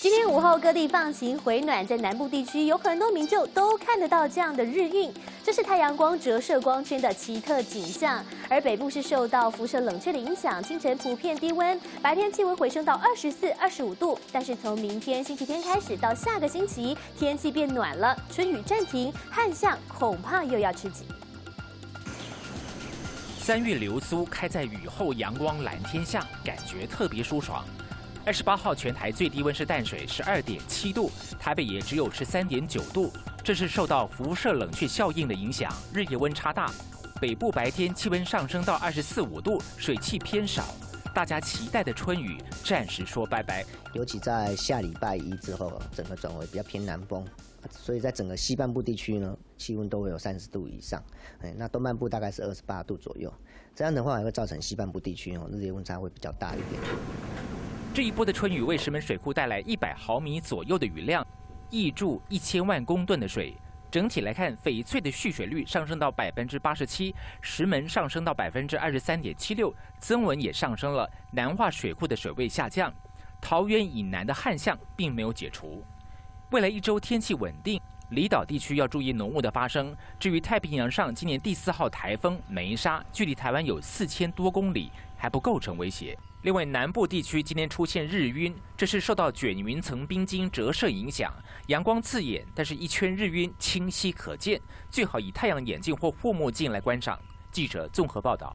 今天午后各地放晴回暖，在南部地区有很多民众都看得到这样的日晕，这是太阳光折射光圈的奇特景象。而北部是受到辐射冷却的影响，清晨普遍低温，白天气温回升到二十四、二十五度。但是从明天星期天开始到下个星期，天气变暖了，春雨暂停，旱象恐怕又要吃紧。三月流苏开在雨后阳光蓝天下，感觉特别舒爽。二十八号全台最低温是淡水十二点七度，台北也只有十三点九度。这是受到辐射冷却效应的影响，日夜温差大。北部白天气温上升到二十四五度，水汽偏少，大家期待的春雨暂时说拜拜。尤其在下礼拜一之后，整个转为比较偏南风，所以在整个西半部地区呢，气温都会有三十度以上。哎，那东半部大概是二十八度左右。这样的话，也会造成西半部地区哦，日夜温差会比较大一点。这一波的春雨为石门水库带来一百毫米左右的雨量，溢注一千万公吨的水。整体来看，翡翠的蓄水率上升到百分之八十七，石门上升到百分之二十三点七六，增文也上升了。南化水库的水位下降，桃园以南的旱象并没有解除。未来一周天气稳定，离岛地区要注意浓雾的发生。至于太平洋上今年第四号台风梅沙，距离台湾有四千多公里，还不构成威胁。另外，南部地区今天出现日晕，这是受到卷云层冰晶折射影响，阳光刺眼，但是一圈日晕清晰可见，最好以太阳眼镜或护目镜来观赏。记者综合报道。